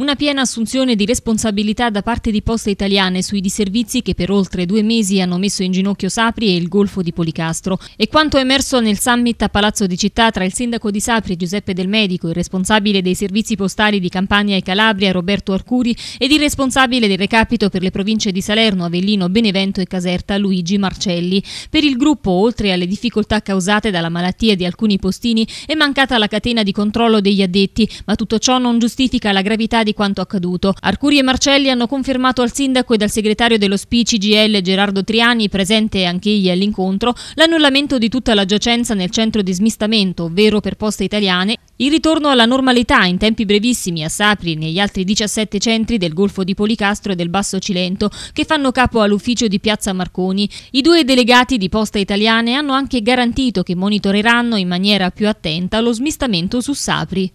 una piena assunzione di responsabilità da parte di Poste Italiane sui disservizi che per oltre due mesi hanno messo in ginocchio Sapri e il Golfo di Policastro. E quanto emerso nel summit a Palazzo di Città tra il sindaco di Sapri Giuseppe Del Medico, il responsabile dei servizi postali di Campania e Calabria Roberto Arcuri ed il responsabile del recapito per le province di Salerno, Avellino, Benevento e Caserta Luigi Marcelli. Per il gruppo, oltre alle difficoltà causate dalla malattia di alcuni postini, è mancata la catena di controllo degli addetti, ma tutto ciò non giustifica la gravità di quanto accaduto. Arcuri e Marcelli hanno confermato al sindaco e al segretario dello SPI CGL Gerardo Triani, presente anch'egli all'incontro, l'annullamento di tutta la giacenza nel centro di smistamento, ovvero per poste italiane, il ritorno alla normalità in tempi brevissimi a Sapri e negli altri 17 centri del Golfo di Policastro e del Basso Cilento che fanno capo all'ufficio di Piazza Marconi. I due delegati di Posta Italiane hanno anche garantito che monitoreranno in maniera più attenta lo smistamento su Sapri.